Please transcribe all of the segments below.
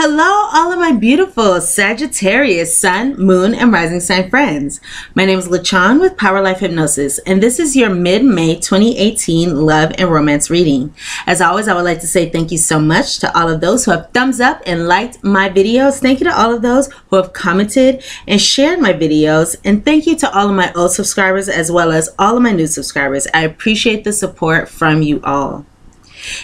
Hello, all of my beautiful Sagittarius, Sun, Moon, and Rising Sign friends. My name is LaChon with Power Life Hypnosis, and this is your mid May 2018 love and romance reading. As always, I would like to say thank you so much to all of those who have thumbs up and liked my videos. Thank you to all of those who have commented and shared my videos. And thank you to all of my old subscribers as well as all of my new subscribers. I appreciate the support from you all.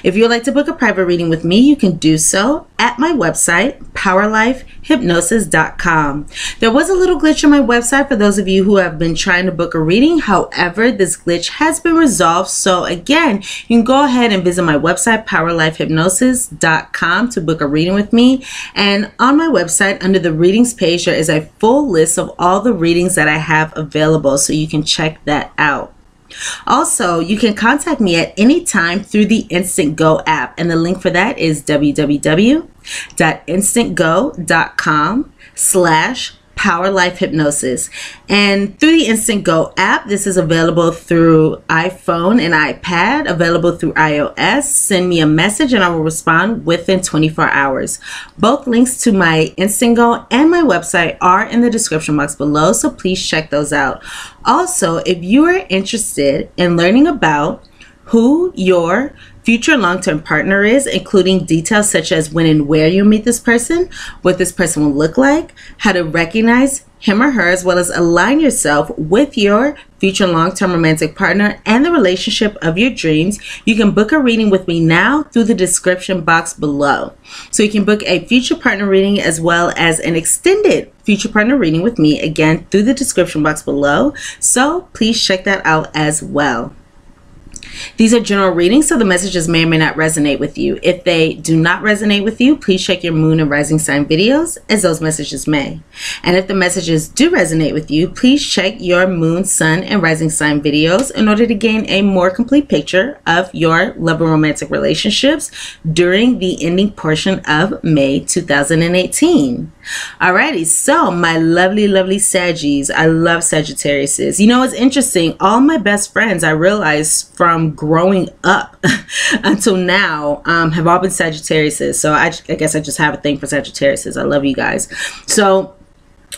If you would like to book a private reading with me, you can do so at my website, powerlifehypnosis.com. There was a little glitch on my website for those of you who have been trying to book a reading. However, this glitch has been resolved. So again, you can go ahead and visit my website, powerlifehypnosis.com to book a reading with me. And on my website, under the readings page, there is a full list of all the readings that I have available. So you can check that out. Also, you can contact me at any time through the Instant Go app, and the link for that is www.instantgo.com slash Power Life Hypnosis. And through the Instant Go app, this is available through iPhone and iPad, available through iOS. Send me a message and I will respond within 24 hours. Both links to my Instant Go and my website are in the description box below, so please check those out. Also, if you are interested in learning about who your future long term partner is, including details such as when and where you meet this person, what this person will look like, how to recognize him or her, as well as align yourself with your future long term romantic partner and the relationship of your dreams, you can book a reading with me now through the description box below. So you can book a future partner reading as well as an extended future partner reading with me again through the description box below. So please check that out as well. These are general readings, so the messages may or may not resonate with you. If they do not resonate with you, please check your moon and rising sign videos, as those messages may. And if the messages do resonate with you, please check your moon, sun, and rising sign videos in order to gain a more complete picture of your love and romantic relationships during the ending portion of May 2018. Alrighty, so my lovely, lovely Saggies, I love Sagittariuses. You know, it's interesting. All my best friends, I realized from growing up until now, um, have all been Sagittariuses. So I, I guess I just have a thing for Sagittariuses. I love you guys. So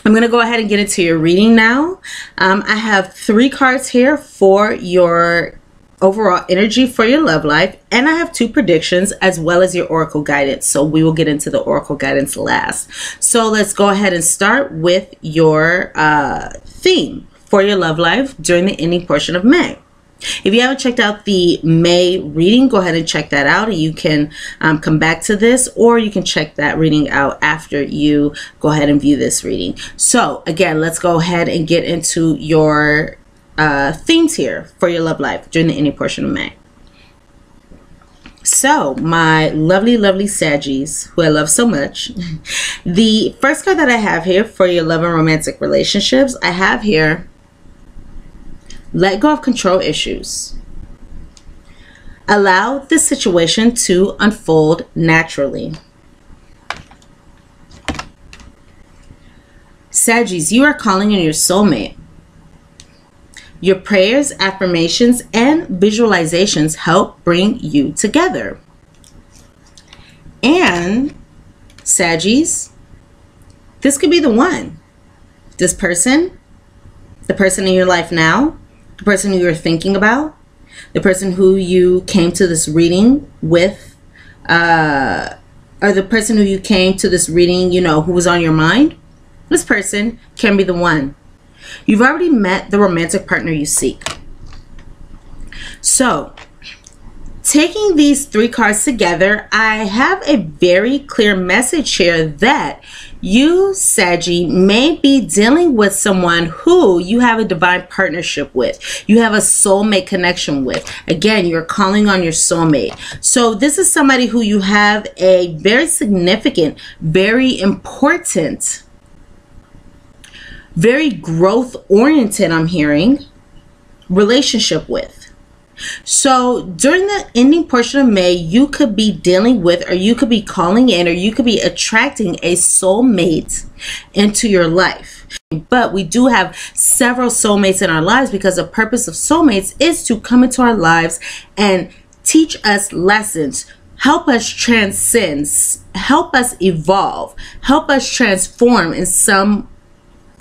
I'm going to go ahead and get into your reading now. Um, I have three cards here for your overall energy for your love life and I have two predictions as well as your oracle guidance so we will get into the oracle guidance last so let's go ahead and start with your uh, theme for your love life during the ending portion of May if you haven't checked out the May reading, go ahead and check that out. You can um, come back to this or you can check that reading out after you go ahead and view this reading. So, again, let's go ahead and get into your uh, themes here for your love life during the ending portion of May. So, my lovely, lovely Saggies, who I love so much, the first card that I have here for your love and romantic relationships, I have here let go of control issues. Allow the situation to unfold naturally. Saggies, you are calling on your soulmate. Your prayers, affirmations, and visualizations help bring you together. And Saggies, this could be the one. This person, the person in your life now, the person who you're thinking about, the person who you came to this reading with, uh, or the person who you came to this reading, you know, who was on your mind, this person can be the one. You've already met the romantic partner you seek. So, taking these three cards together, I have a very clear message here that you, Saggy, may be dealing with someone who you have a divine partnership with. You have a soulmate connection with. Again, you're calling on your soulmate. So this is somebody who you have a very significant, very important, very growth oriented, I'm hearing, relationship with. So during the ending portion of May, you could be dealing with, or you could be calling in, or you could be attracting a soulmate into your life. But we do have several soulmates in our lives because the purpose of soulmates is to come into our lives and teach us lessons help us transcend, help us evolve, help us transform in some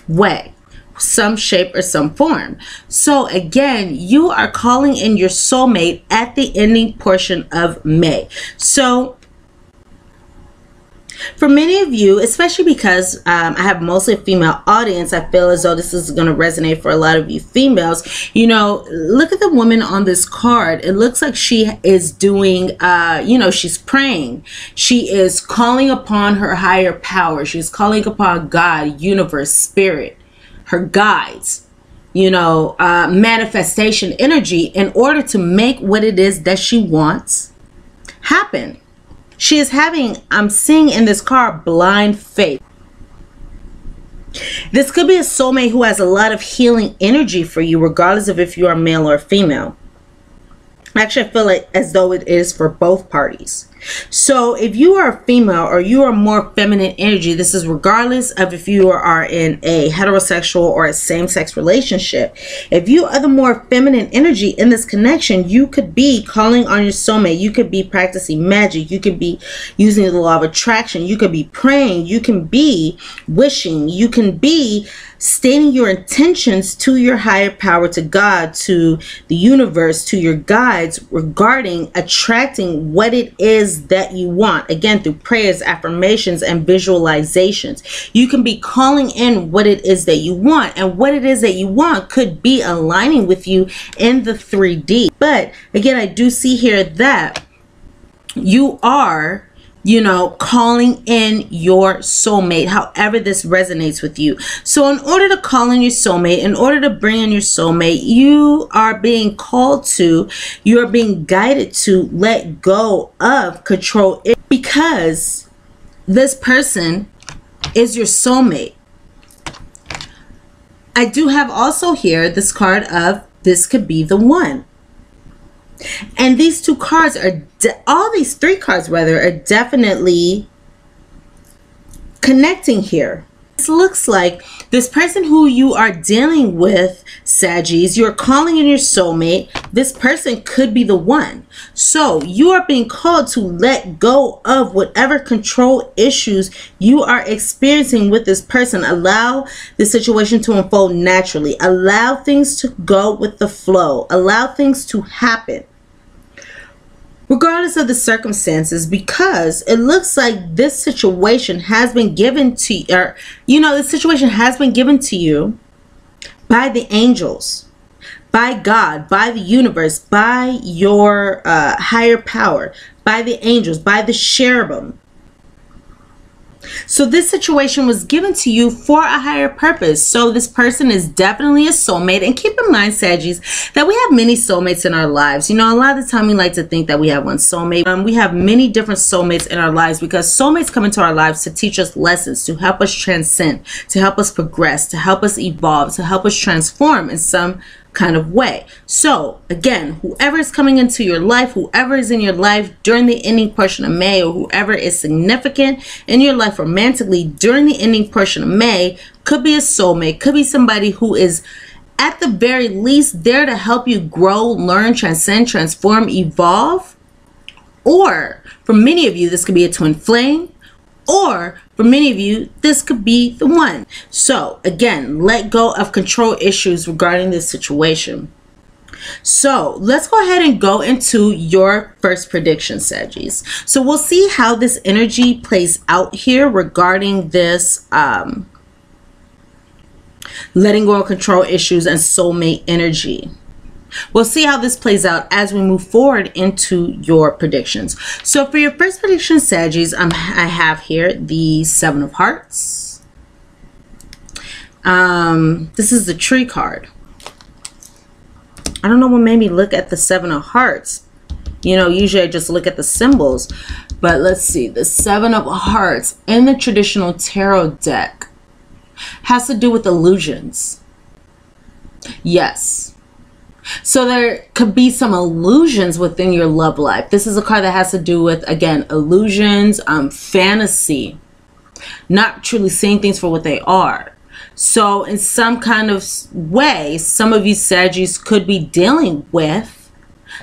way some shape or some form. So again, you are calling in your soulmate at the ending portion of May. So for many of you, especially because um, I have mostly a female audience, I feel as though this is going to resonate for a lot of you females. You know, look at the woman on this card. It looks like she is doing, uh, you know, she's praying. She is calling upon her higher power. She's calling upon God, universe, spirit her guides, you know, uh, manifestation energy in order to make what it is that she wants happen. She is having, I'm seeing in this card, blind faith. This could be a soulmate who has a lot of healing energy for you, regardless of if you are male or female. Actually, I feel like as though it is for both parties. So if you are a female or you are more feminine energy, this is regardless of if you are in a heterosexual or a same-sex relationship. If you are the more feminine energy in this connection, you could be calling on your soulmate. You could be practicing magic. You could be using the law of attraction. You could be praying. You can be wishing. You can be stating your intentions to your higher power, to God, to the universe, to your guides regarding attracting what it is that you want. Again, through prayers, affirmations, and visualizations. You can be calling in what it is that you want, and what it is that you want could be aligning with you in the 3D. But again, I do see here that you are you know, calling in your soulmate, however this resonates with you. So, in order to call in your soulmate, in order to bring in your soulmate, you are being called to, you are being guided to let go of control because this person is your soulmate. I do have also here this card of this could be the one. And these two cards are, all these three cards rather, are definitely connecting here. This looks like this person who you are dealing with, Saggies, you're calling in your soulmate. This person could be the one. So you are being called to let go of whatever control issues you are experiencing with this person. Allow the situation to unfold naturally. Allow things to go with the flow. Allow things to happen regardless of the circumstances because it looks like this situation has been given to you or you know the situation has been given to you by the angels by god by the universe by your uh, higher power by the angels by the cherubim so this situation was given to you for a higher purpose. So this person is definitely a soulmate. And keep in mind, Saggies, that we have many soulmates in our lives. You know, a lot of the time we like to think that we have one soulmate. Um, we have many different soulmates in our lives because soulmates come into our lives to teach us lessons, to help us transcend, to help us progress, to help us evolve, to help us transform in some kind of way. So, again, whoever is coming into your life, whoever is in your life during the ending portion of May, or whoever is significant in your life romantically during the ending portion of May, could be a soulmate, could be somebody who is at the very least there to help you grow, learn, transcend, transform, evolve. Or for many of you, this could be a twin flame, or for many of you, this could be the one. So again, let go of control issues regarding this situation. So let's go ahead and go into your first prediction, Saggies. So we'll see how this energy plays out here regarding this um, letting go of control issues and soulmate energy. We'll see how this plays out as we move forward into your predictions. So for your first prediction, Saggies, um, I have here the Seven of Hearts. Um, this is the tree card. I don't know what made me look at the Seven of Hearts. You know, usually I just look at the symbols. But let's see. The Seven of Hearts in the traditional tarot deck has to do with illusions. Yes. So there could be some illusions within your love life. This is a card that has to do with, again, illusions, um, fantasy, not truly seeing things for what they are. So in some kind of way, some of you Saggies could be dealing with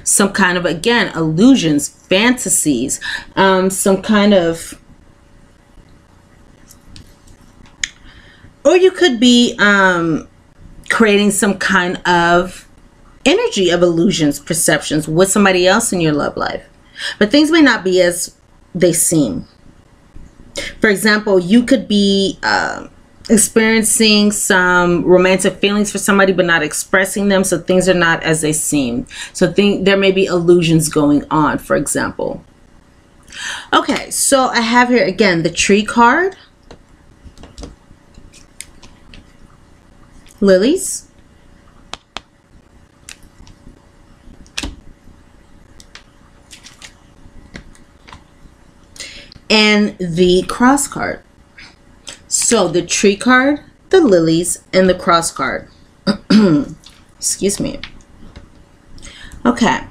some kind of again illusions fantasies um, some kind of or you could be um, creating some kind of energy of illusions perceptions with somebody else in your love life. But things may not be as they seem. For example you could be uh, experiencing some romantic feelings for somebody but not expressing them so things are not as they seem. So think there may be illusions going on for example. Okay so i have here again the tree card. Lilies and the cross card so the tree card, the lilies, and the cross card. Excuse me. Okay,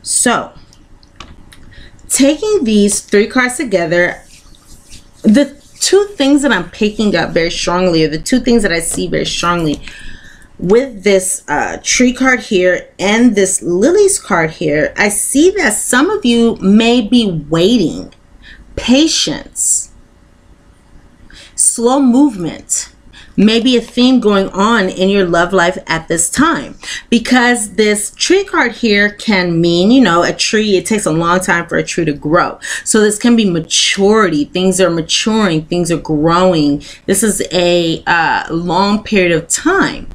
so taking these three cards together, the two things that I'm picking up very strongly, or the two things that I see very strongly with this uh, tree card here and this lilies card here, I see that some of you may be waiting, patience slow movement may be a theme going on in your love life at this time. Because this tree card here can mean you know a tree it takes a long time for a tree to grow. So this can be maturity things are maturing things are growing. This is a uh, long period of time.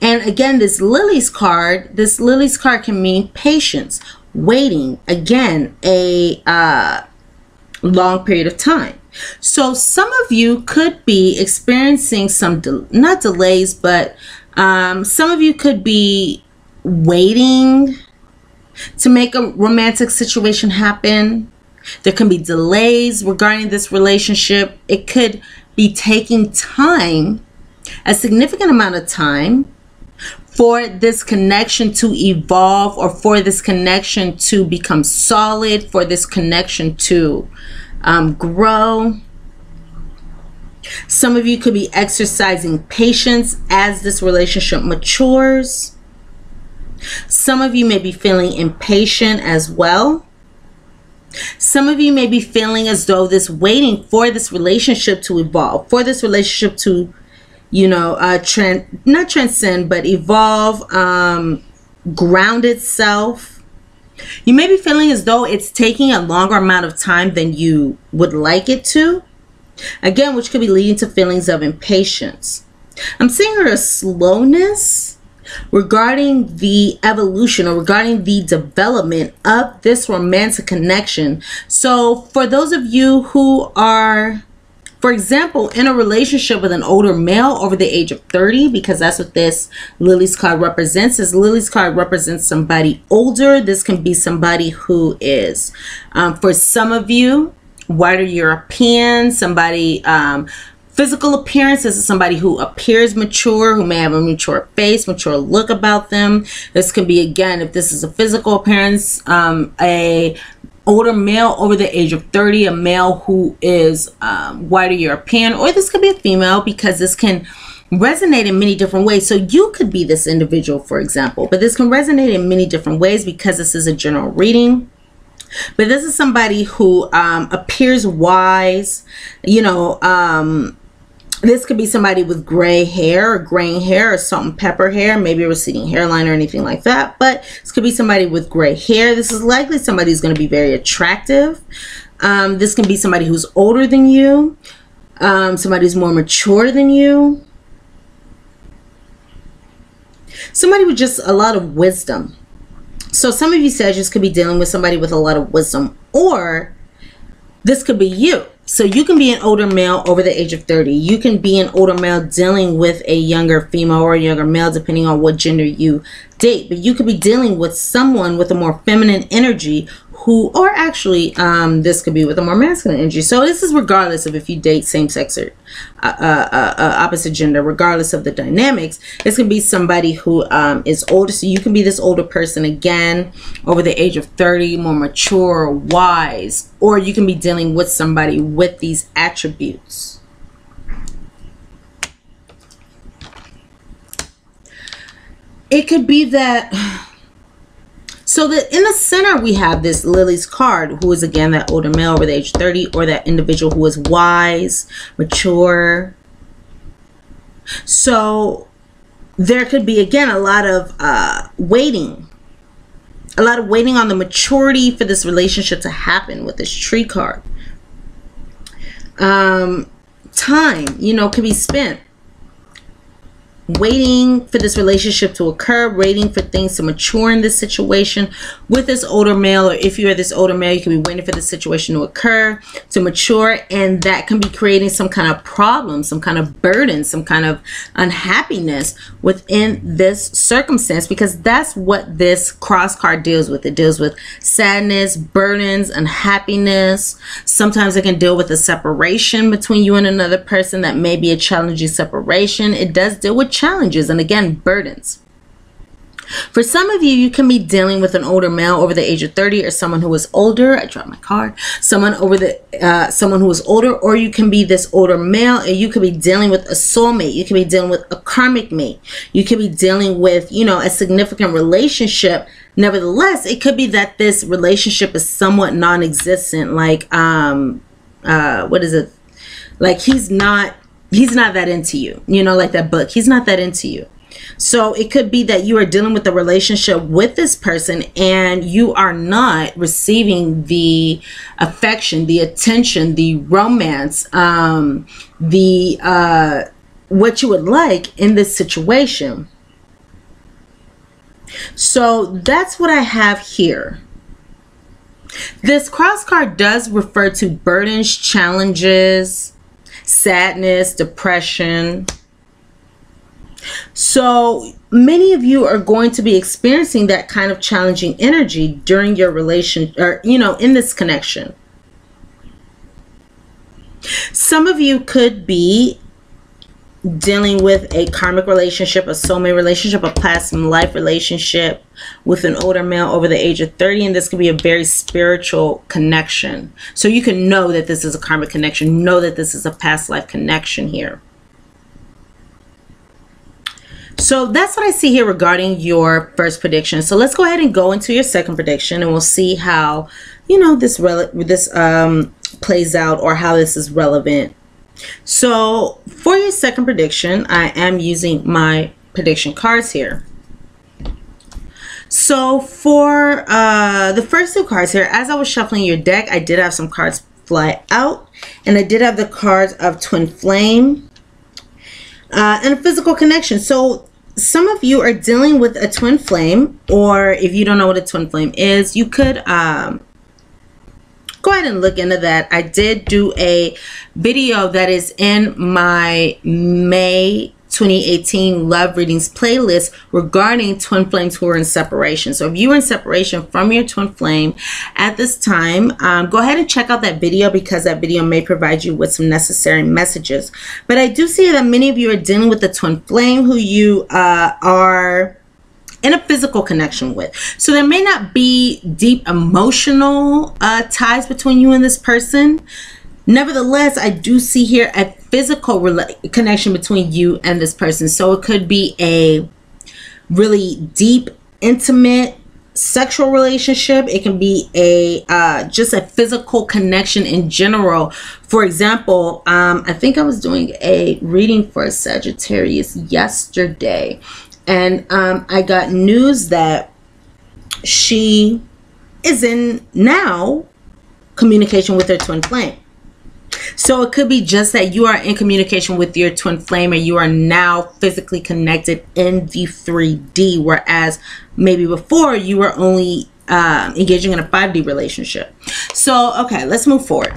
And again this lilies card this lilies card can mean patience waiting. Again a uh, long period of time so some of you could be experiencing some, de- not delays, but um, some of you could be waiting to make a romantic situation happen. There can be delays regarding this relationship. It could be taking time, a significant amount of time, for this connection to evolve or for this connection to become solid, for this connection to um, grow. Some of you could be exercising patience as this relationship matures. Some of you may be feeling impatient as well. Some of you may be feeling as though this waiting for this relationship to evolve, for this relationship to, you know, uh, trend not transcend, but evolve, um, ground itself you may be feeling as though it's taking a longer amount of time than you would like it to. Again, which could be leading to feelings of impatience. I'm seeing a slowness regarding the evolution or regarding the development of this romantic connection. So, for those of you who are for example, in a relationship with an older male over the age of 30, because that's what this Lilies card represents, is Lilies card represents somebody older. This can be somebody who is, um, for some of you, whiter European, somebody um, physical appearance this is somebody who appears mature who may have a mature face mature look about them this can be again if this is a physical appearance um, a older male over the age of 30, a male who is um, white or European, or this could be a female because this can resonate in many different ways. So you could be this individual, for example, but this can resonate in many different ways because this is a general reading. But this is somebody who um, appears wise, you know, um, this could be somebody with gray hair or graying hair or salt and pepper hair, maybe a receding hairline or anything like that. But this could be somebody with gray hair. This is likely somebody who's going to be very attractive. Um, this can be somebody who's older than you, um, somebody who's more mature than you, somebody with just a lot of wisdom. So some of you Sagittarius could be dealing with somebody with a lot of wisdom, or this could be you so you can be an older male over the age of 30. You can be an older male dealing with a younger female or a younger male, depending on what gender you date. But you could be dealing with someone with a more feminine energy who, or actually, um, this could be with a more masculine energy. So this is regardless of if you date same sex or uh, uh, uh, uh, opposite gender, regardless of the dynamics. This can be somebody who um, is older. So you can be this older person again over the age of 30, more mature, wise, or you can be dealing with somebody with these attributes. It could be that So that in the center we have this Lilies card, who is again that older male over the age 30, or that individual who is wise, mature. So there could be again a lot of uh, waiting, a lot of waiting on the maturity for this relationship to happen with this tree card. Um, time, you know, can be spent waiting for this relationship to occur, waiting for things to mature in this situation with this older male, or if you're this older male, you can be waiting for the situation to occur, to mature, and that can be creating some kind of problem, some kind of burden, some kind of unhappiness within this circumstance, because that's what this cross card deals with. It deals with sadness, burdens, unhappiness. Sometimes it can deal with a separation between you and another person that may be a challenging separation. It does deal with challenges and again, burdens. For some of you, you can be dealing with an older male over the age of 30 or someone who is older. I dropped my card. Someone over the, uh, someone who is older, or you can be this older male and you could be dealing with a soulmate. You could be dealing with a karmic mate. You could be dealing with, you know, a significant relationship. Nevertheless, it could be that this relationship is somewhat non-existent. Like, um, uh, what is it? Like he's not he's not that into you. You know, like that book. He's not that into you. So it could be that you are dealing with a relationship with this person and you are not receiving the affection, the attention, the romance, um, the uh, what you would like in this situation. So that's what I have here. This cross card does refer to burdens, challenges, sadness, depression. So many of you are going to be experiencing that kind of challenging energy during your relation or, you know, in this connection. Some of you could be dealing with a karmic relationship, a soulmate relationship, a past life relationship with an older male over the age of 30. And this could be a very spiritual connection. So you can know that this is a karmic connection, know that this is a past life connection here. So that's what I see here regarding your first prediction. So let's go ahead and go into your second prediction and we'll see how, you know, this this um, plays out or how this is relevant so for your second prediction, I am using my prediction cards here. So for uh, the first two cards here, as I was shuffling your deck, I did have some cards fly out. And I did have the cards of Twin Flame uh, and a physical connection. So some of you are dealing with a twin flame, or if you don't know what a twin flame is, you could um, ahead and look into that. I did do a video that is in my May 2018 love readings playlist regarding twin flames who are in separation. So if you're in separation from your twin flame at this time, um, go ahead and check out that video because that video may provide you with some necessary messages. But I do see that many of you are dealing with the twin flame who you uh, are in a physical connection with. So there may not be deep emotional uh, ties between you and this person. Nevertheless, I do see here a physical connection between you and this person. So it could be a really deep, intimate, sexual relationship it can be a uh, just a physical connection in general for example um, i think i was doing a reading for a sagittarius yesterday and um, I got news that she is in now communication with her twin flame. So it could be just that you are in communication with your twin flame and you are now physically connected in the 3D, whereas maybe before you were only uh, engaging in a 5D relationship. So, okay, let's move forward.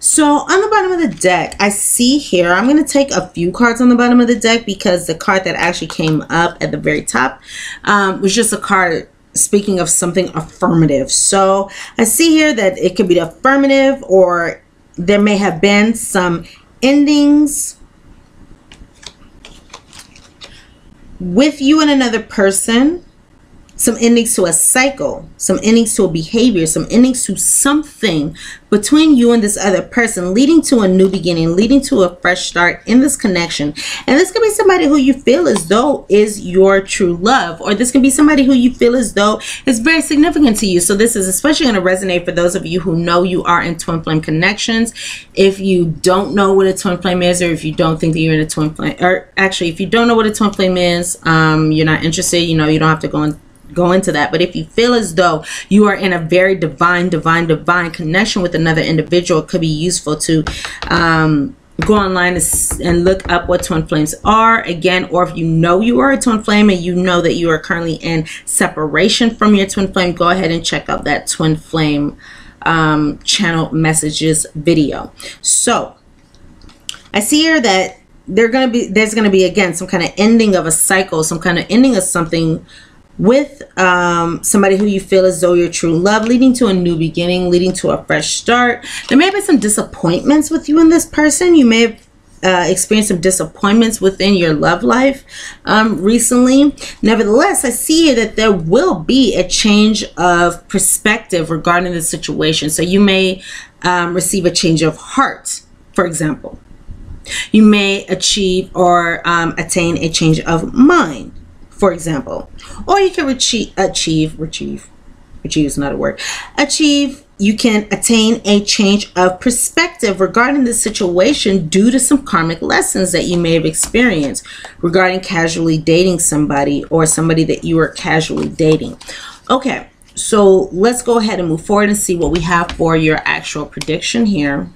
So on the bottom of the deck, I see here, I'm going to take a few cards on the bottom of the deck because the card that actually came up at the very top um, was just a card speaking of something affirmative. So I see here that it could be affirmative or there may have been some endings with you and another person some endings to a cycle, some endings to a behavior, some endings to something between you and this other person, leading to a new beginning, leading to a fresh start in this connection. And this could be somebody who you feel as though is your true love, or this can be somebody who you feel as though is very significant to you. So this is especially going to resonate for those of you who know you are in twin flame connections. If you don't know what a twin flame is, or if you don't think that you're in a twin flame, or actually, if you don't know what a twin flame is, um, you're not interested, you know, you don't have to go and go into that. But if you feel as though you are in a very divine, divine, divine connection with another individual, it could be useful to um, go online and look up what twin flames are again or if you know you are a twin flame and you know that you are currently in separation from your twin flame go ahead and check out that twin flame um, channel messages video so I see here that they're gonna be there's gonna be again some kind of ending of a cycle some kind of ending of something with um, somebody who you feel as though you're true love, leading to a new beginning, leading to a fresh start. There may be some disappointments with you and this person. You may have uh, experienced some disappointments within your love life um, recently. Nevertheless, I see here that there will be a change of perspective regarding the situation. So you may um, receive a change of heart, for example. You may achieve or um, attain a change of mind for example. Or you can achieve, achieve, achieve, achieve is not a word, achieve, you can attain a change of perspective regarding the situation due to some karmic lessons that you may have experienced regarding casually dating somebody or somebody that you are casually dating. Okay, so let's go ahead and move forward and see what we have for your actual prediction here.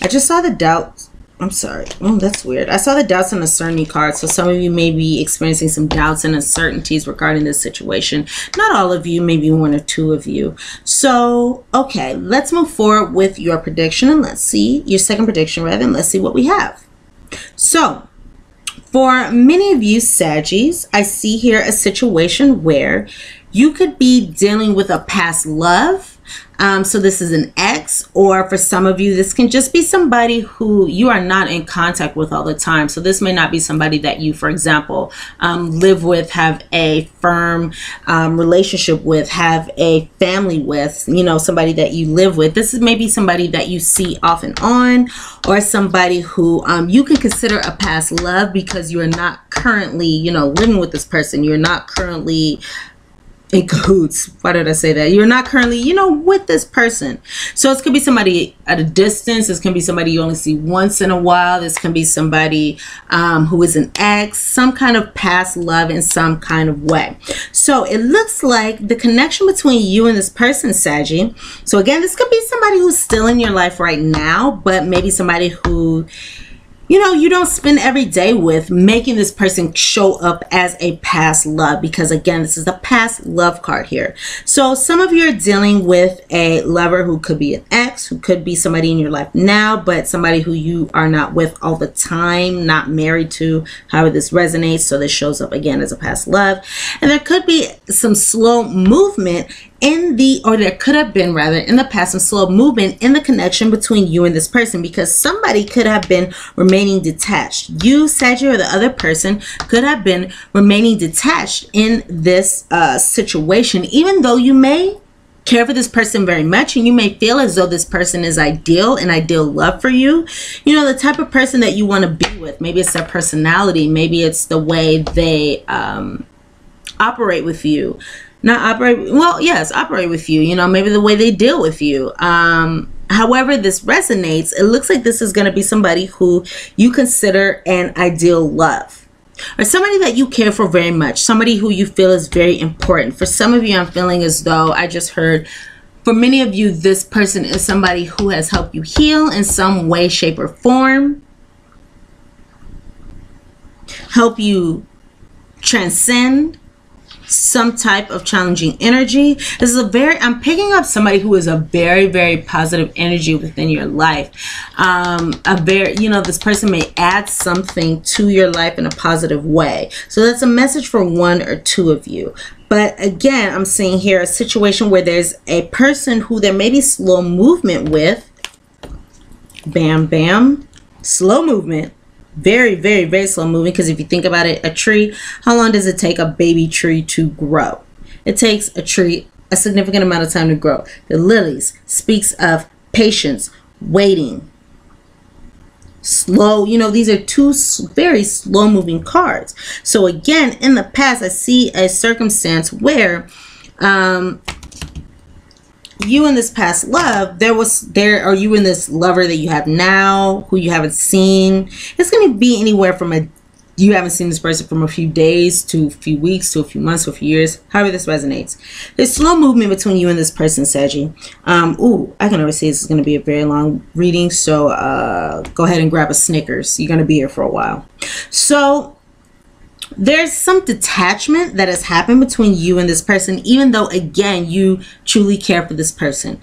I just saw the doubts I'm sorry. Oh, that's weird. I saw the doubts and uncertainty card. So some of you may be experiencing some doubts and uncertainties regarding this situation. Not all of you, maybe one or two of you. So, okay, let's move forward with your prediction and let's see your second prediction rather and let's see what we have. So, for many of you Saggies, I see here a situation where you could be dealing with a past love um, so this is an ex, or for some of you, this can just be somebody who you are not in contact with all the time. So this may not be somebody that you, for example, um, live with, have a firm um, relationship with, have a family with, you know, somebody that you live with. This is maybe somebody that you see off and on, or somebody who um, you can consider a past love because you are not currently, you know, living with this person. You're not currently in cahoots. Why did I say that? You're not currently, you know, with this person. So it could be somebody at a distance. This can be somebody you only see once in a while. This can be somebody um, who is an ex, some kind of past love in some kind of way. So it looks like the connection between you and this person, Saggy. So again, this could be somebody who's still in your life right now, but maybe somebody who you know, you don't spend every day with making this person show up as a past love because again, this is a past love card here. So some of you are dealing with a lover who could be an ex, who could be somebody in your life now, but somebody who you are not with all the time, not married to, however this resonates. So this shows up again as a past love. And there could be some slow movement in the or there could have been rather in the past some slow movement in the connection between you and this person because somebody could have been remaining detached. You Sagittarius or the other person could have been remaining detached in this uh, situation even though you may care for this person very much and you may feel as though this person is ideal and ideal love for you. You know the type of person that you want to be with. Maybe it's their personality. Maybe it's the way they um, operate with you not operate well yes operate with you you know maybe the way they deal with you. Um however this resonates it looks like this is going to be somebody who you consider an ideal love. Or somebody that you care for very much somebody who you feel is very important. For some of you i'm feeling as though i just heard for many of you this person is somebody who has helped you heal in some way shape or form. Help you transcend some type of challenging energy. This is a very, I'm picking up somebody who is a very, very positive energy within your life. Um, a very, you know, this person may add something to your life in a positive way. So that's a message for one or two of you. But again, I'm seeing here a situation where there's a person who there may be slow movement with. Bam, bam. Slow movement very, very, very slow moving because if you think about it, a tree, how long does it take a baby tree to grow? It takes a tree a significant amount of time to grow. The lilies speaks of patience, waiting, slow. You know, these are two very slow moving cards. So again, in the past, I see a circumstance where um, you in this past love, there was there, are you in this lover that you have now, who you haven't seen. It's to be anywhere from a you haven't seen this person from a few days to a few weeks to a few months to a few years, however this resonates. There's slow movement between you and this person, Saggy. Um, ooh, I can already say this is going to be a very long reading, so uh, go ahead and grab a Snickers. You're going to be here for a while. So there's some detachment that has happened between you and this person, even though, again, you truly care for this person.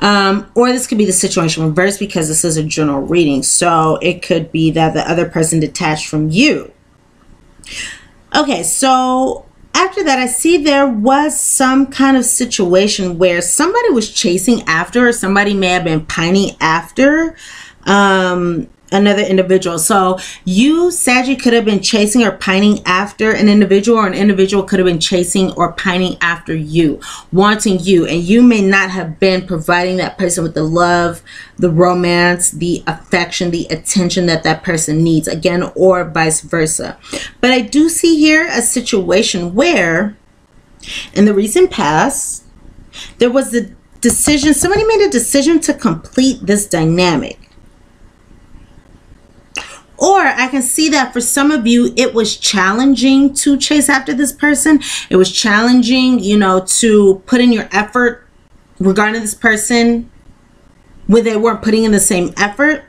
Um, or this could be the situation reversed because this is a general reading. So it could be that the other person detached from you. Okay, so after that, I see there was some kind of situation where somebody was chasing after, or somebody may have been pining after um, another individual. So you, Saggy, could have been chasing or pining after an individual, or an individual could have been chasing or pining after you, wanting you. And you may not have been providing that person with the love, the romance, the affection, the attention that that person needs, again, or vice versa. But I do see here a situation where, in the recent past, there was a decision, somebody made a decision to complete this dynamic or I can see that for some of you, it was challenging to chase after this person. It was challenging, you know, to put in your effort regarding this person when they weren't putting in the same effort.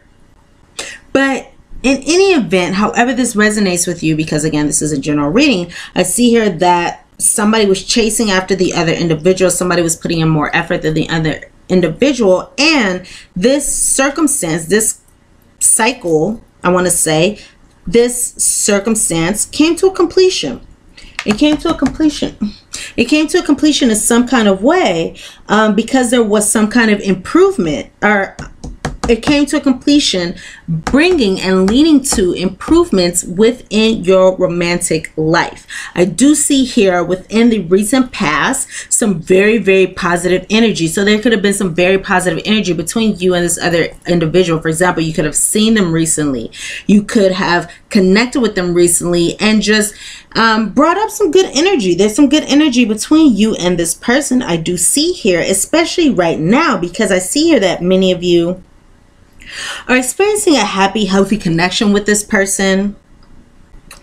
But in any event, however this resonates with you, because again, this is a general reading, I see here that somebody was chasing after the other individual. Somebody was putting in more effort than the other individual. And this circumstance, this cycle I want to say, this circumstance came to a completion. It came to a completion. It came to a completion in some kind of way um, because there was some kind of improvement or it came to a completion, bringing and leading to improvements within your romantic life. I do see here within the recent past some very, very positive energy. So there could have been some very positive energy between you and this other individual. For example, you could have seen them recently, you could have connected with them recently, and just um, brought up some good energy. There's some good energy between you and this person. I do see here, especially right now, because I see here that many of you are experiencing a happy, healthy connection with this person,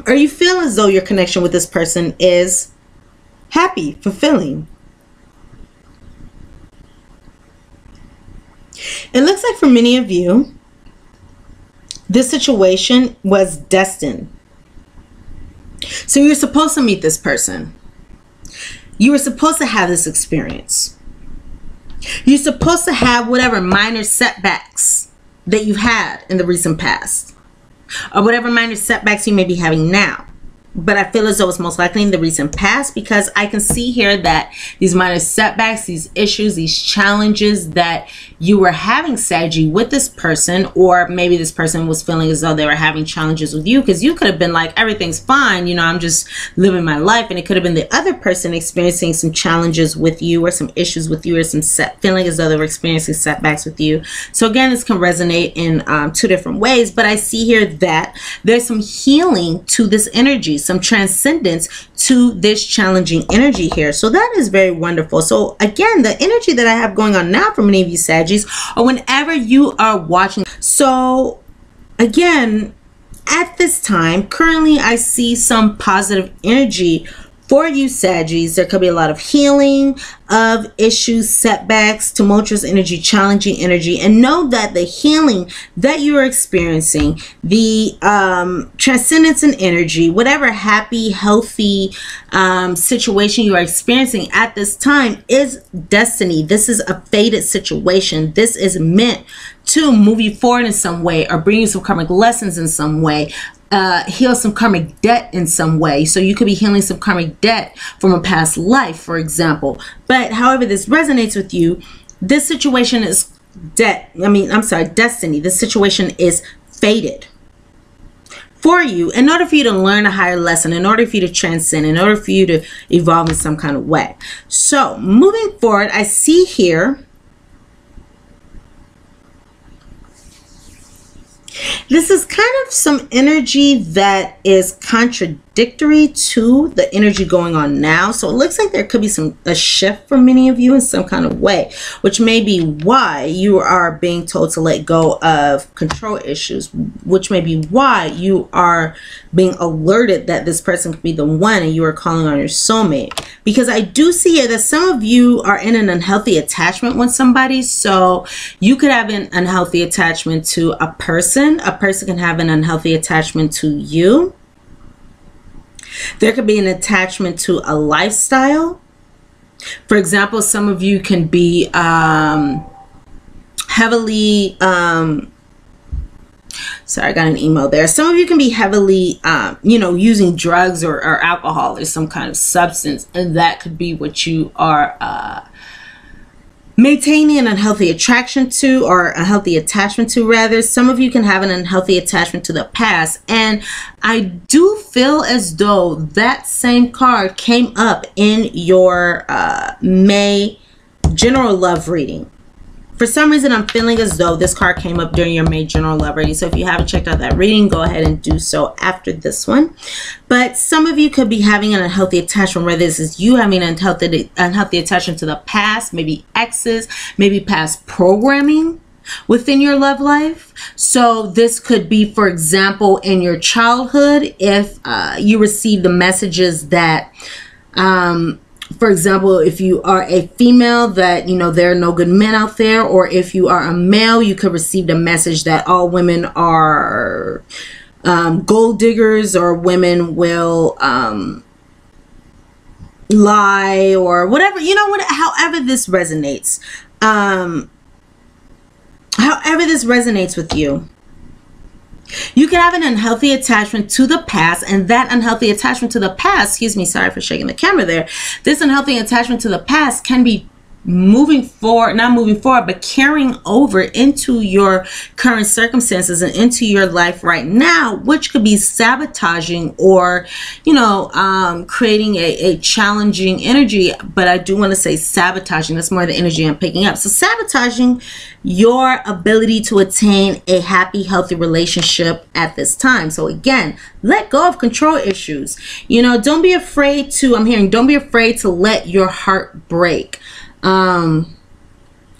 or you feel as though your connection with this person is happy, fulfilling. It looks like for many of you, this situation was destined. So you're supposed to meet this person. You were supposed to have this experience. You're supposed to have whatever minor setbacks that you've had in the recent past or whatever minor setbacks you may be having now but I feel as though it's most likely in the recent past because I can see here that these minor setbacks, these issues, these challenges that you were having, Saggy, with this person, or maybe this person was feeling as though they were having challenges with you because you could have been like, everything's fine, you know, I'm just living my life. And it could have been the other person experiencing some challenges with you or some issues with you or some set feeling as though they were experiencing setbacks with you. So again, this can resonate in um, two different ways, but I see here that there's some healing to this energy some transcendence to this challenging energy here. So that is very wonderful. So again, the energy that I have going on now for many of you Saggies or whenever you are watching. So again, at this time, currently I see some positive energy for you Saggies, there could be a lot of healing of issues, setbacks, tumultuous energy, challenging energy, and know that the healing that you are experiencing, the um, transcendence and energy, whatever happy, healthy um, situation you are experiencing at this time is destiny. This is a fated situation. This is meant to move you forward in some way or bring you some karmic lessons in some way uh, heal some karmic debt in some way. So you could be healing some karmic debt from a past life, for example. But however this resonates with you, this situation is debt. I mean, I'm sorry, destiny. This situation is fated. for you in order for you to learn a higher lesson, in order for you to transcend, in order for you to evolve in some kind of way. So, moving forward, I see here. This is kind of some energy that is contradictory contradictory to the energy going on now. So it looks like there could be some a shift for many of you in some kind of way, which may be why you are being told to let go of control issues, which may be why you are being alerted that this person could be the one and you are calling on your soulmate. Because I do see it that some of you are in an unhealthy attachment with somebody. So you could have an unhealthy attachment to a person. A person can have an unhealthy attachment to you there could be an attachment to a lifestyle. For example, some of you can be um, heavily, um, sorry, I got an email there. Some of you can be heavily, um, you know, using drugs or, or, alcohol or some kind of substance, and that could be what you are uh, maintaining an unhealthy attraction to or a healthy attachment to rather. Some of you can have an unhealthy attachment to the past and i do feel as though that same card came up in your uh, may general love reading for some reason, I'm feeling as though this card came up during your May General Love. So if you haven't checked out that reading, go ahead and do so after this one. But some of you could be having an unhealthy attachment, whether this is you having an unhealthy, unhealthy attachment to the past, maybe exes, maybe past programming within your love life. So this could be, for example, in your childhood, if uh, you received the messages that um, for example, if you are a female, that you know there are no good men out there, or if you are a male, you could receive the message that all women are um, gold diggers, or women will um, lie, or whatever you know. What, however this resonates, um, however this resonates with you. You can have an unhealthy attachment to the past, and that unhealthy attachment to the past, excuse me, sorry for shaking the camera there. This unhealthy attachment to the past can be moving forward, not moving forward, but carrying over into your current circumstances and into your life right now, which could be sabotaging or, you know, um, creating a, a challenging energy. But I do want to say sabotaging. That's more the energy I'm picking up. So sabotaging your ability to attain a happy, healthy relationship at this time. So again, let go of control issues. You know, don't be afraid to, I'm hearing, don't be afraid to let your heart break. Um,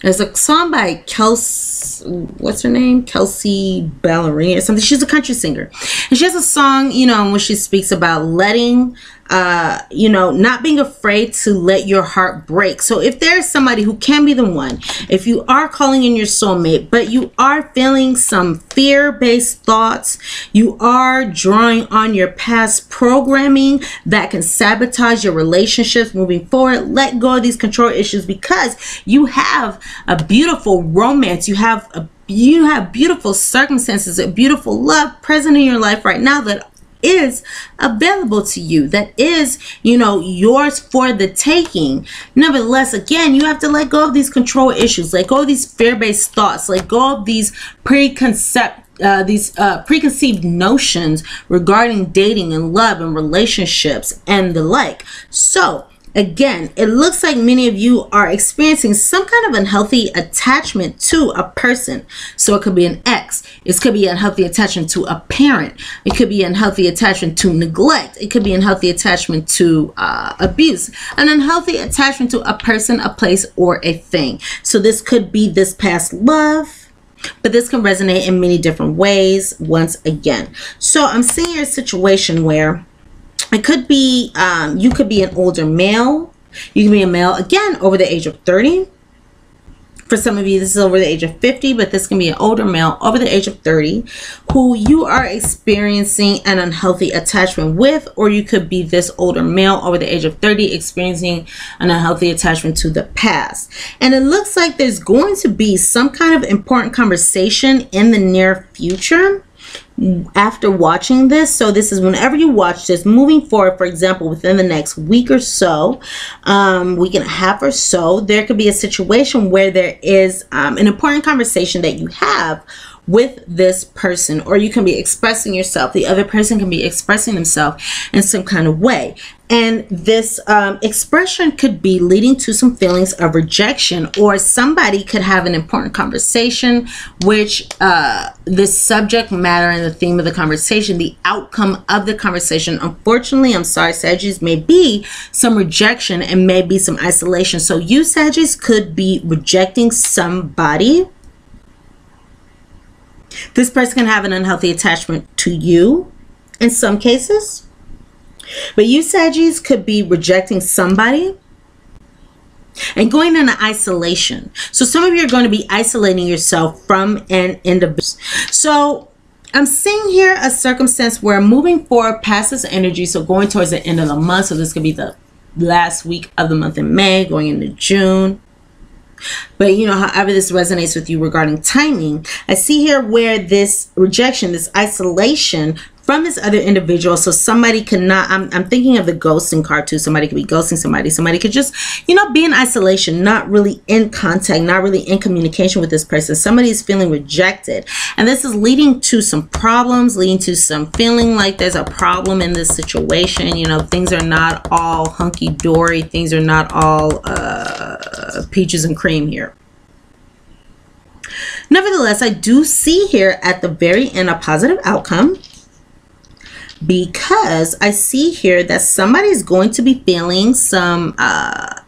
there's a song by Kelsea, what's her name? Kelsea Ballerini or something. She's a country singer. And she has a song, you know, where she speaks about letting uh, you know, not being afraid to let your heart break. So if there's somebody who can be the one, if you are calling in your soulmate, but you are feeling some fear-based thoughts, you are drawing on your past programming that can sabotage your relationships moving forward, let go of these control issues because you have a beautiful romance. You have a you have beautiful circumstances, a beautiful love present in your life right now that is available to you that is you know yours for the taking. Nevertheless again you have to let go of these control issues let go of these fear-based thoughts let go of these preconcept uh, these uh, preconceived notions regarding dating and love and relationships and the like. So Again, it looks like many of you are experiencing some kind of unhealthy attachment to a person. So it could be an ex. It could be an unhealthy attachment to a parent. It could be an unhealthy attachment to neglect. It could be unhealthy attachment to uh, abuse. An unhealthy attachment to a person, a place, or a thing. So this could be this past love but this can resonate in many different ways once again so i'm seeing a situation where it could be um, you could be an older male. You can be a male again over the age of 30 for some of you this is over the age of 50 but this can be an older male over the age of 30 who you are experiencing an unhealthy attachment with or you could be this older male over the age of 30 experiencing an unhealthy attachment to the past. And it looks like there's going to be some kind of important conversation in the near future after watching this. So this is whenever you watch this, moving forward, for example, within the next week or so, um, week and a half or so, there could be a situation where there is um, an important conversation that you have with this person or you can be expressing yourself the other person can be expressing themselves in some kind of way. And this um, expression could be leading to some feelings of rejection or somebody could have an important conversation which uh, the subject matter and the theme of the conversation the outcome of the conversation. Unfortunately i'm sorry Sagittarius may be some rejection and maybe some isolation. So you Sagittarius could be rejecting somebody this person can have an unhealthy attachment to you in some cases. But you, Saggies, could be rejecting somebody and going into isolation. So some of you are going to be isolating yourself from an individual. So I'm seeing here a circumstance where moving forward past this energy, so going towards the end of the month, so this could be the last week of the month in May, going into June. But you know, however this resonates with you regarding timing, I see here where this rejection, this isolation from this other individual. So somebody could not, I'm, I'm thinking of the ghosting card too. Somebody could be ghosting somebody. Somebody could just, you know, be in isolation, not really in contact, not really in communication with this person. Somebody is feeling rejected. And this is leading to some problems, leading to some feeling like there's a problem in this situation. You know, things are not all hunky dory. Things are not all uh, peaches and cream here. Nevertheless, I do see here at the very end a positive outcome because I see here that somebody's going to be feeling some uh,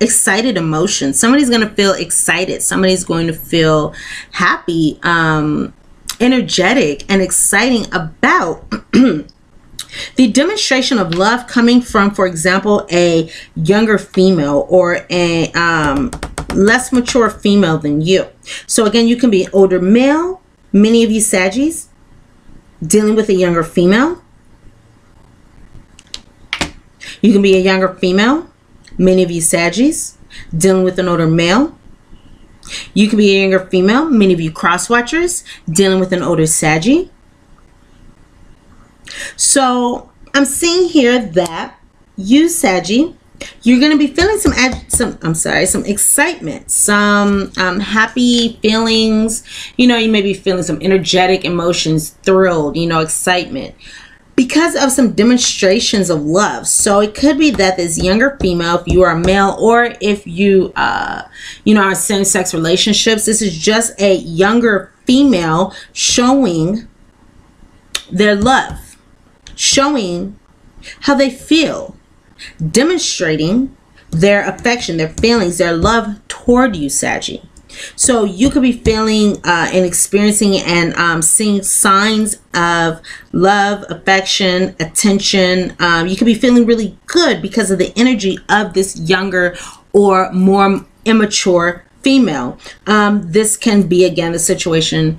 excited emotion. Somebody's going to feel excited. Somebody's going to feel happy, um, energetic, and exciting about the demonstration of love coming from, for example, a younger female or a um, less mature female than you. So again, you can be older male. Many of you Saggies dealing with a younger female. You can be a younger female, many of you Saggies, dealing with an older male. You can be a younger female, many of you cross watchers, dealing with an older Saggy. So I'm seeing here that you Saggy you're going to be feeling some some i'm sorry some excitement some um, happy feelings. You know you may be feeling some energetic emotions thrilled you know excitement because of some demonstrations of love. So it could be that this younger female if you are a male or if you uh you know are same-sex relationships this is just a younger female showing their love showing how they feel demonstrating their affection, their feelings, their love toward you, Saggy. So you could be feeling uh, and experiencing and um, seeing signs of love, affection, attention. Um, you could be feeling really good because of the energy of this younger or more immature female. Um, this can be again the situation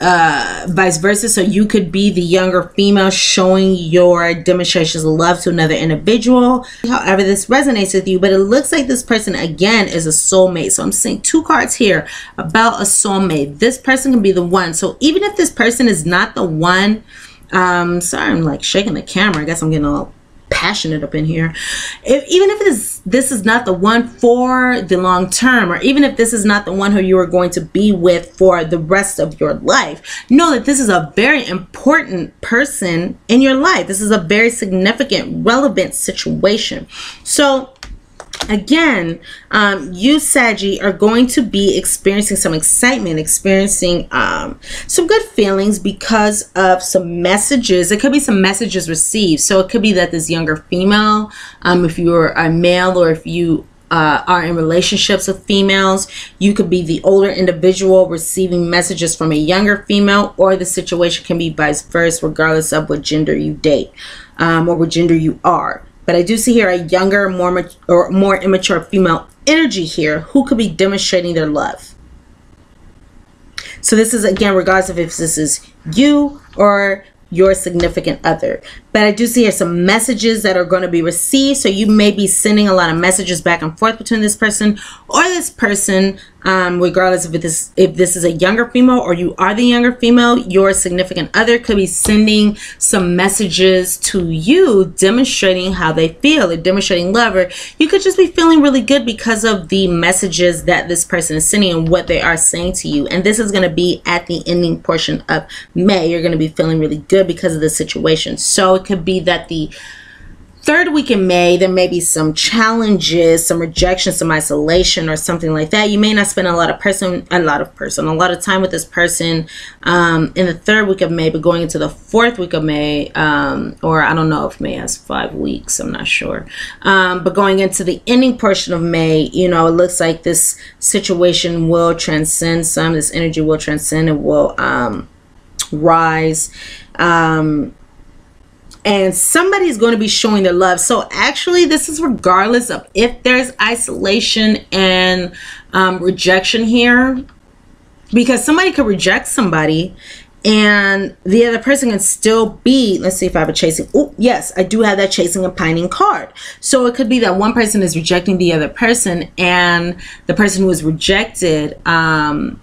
uh, vice versa. So you could be the younger female showing your demonstrations of love to another individual. However, this resonates with you, but it looks like this person again is a soulmate. So I'm seeing two cards here about a soulmate. This person can be the one. So even if this person is not the one, um, sorry, I'm like shaking the camera. I guess I'm getting all passionate up in here. If, even if this this is not the one for the long term or even if this is not the one who you are going to be with for the rest of your life know that this is a very important person in your life. This is a very significant relevant situation. So again, um, you Saggy are going to be experiencing some excitement, experiencing um, some good feelings because of some messages. It could be some messages received. So it could be that this younger female, um, if you're a male or if you uh, are in relationships with females, you could be the older individual receiving messages from a younger female, or the situation can be vice versa, regardless of what gender you date um, or what gender you are. But I do see here a younger, more or more immature female energy here who could be demonstrating their love. So this is again, regardless of if this is you or your significant other. But I do see here some messages that are going to be received. So you may be sending a lot of messages back and forth between this person or this person um, regardless if this if this is a younger female or you are the younger female your significant other could be sending some messages to you demonstrating how they feel or demonstrating love or you could just be feeling really good because of the messages that this person is sending and what they are saying to you. And this is going to be at the ending portion of may. You're going to be feeling really good because of the situation. So it could be that the third week in May, there may be some challenges, some rejection, some isolation, or something like that. You may not spend a lot of person, a lot of person, a lot of time with this person um, in the third week of May, but going into the fourth week of May, um, or I don't know if May has five weeks, I'm not sure. Um, but going into the ending portion of May, you know, it looks like this situation will transcend some. This energy will transcend. It will um, rise. Um, and somebody's going to be showing their love. So actually, this is regardless of if there's isolation and um, rejection here, because somebody could reject somebody and the other person can still be let's see if i have a chasing oh yes i do have that chasing and pining card so it could be that one person is rejecting the other person and the person who is rejected um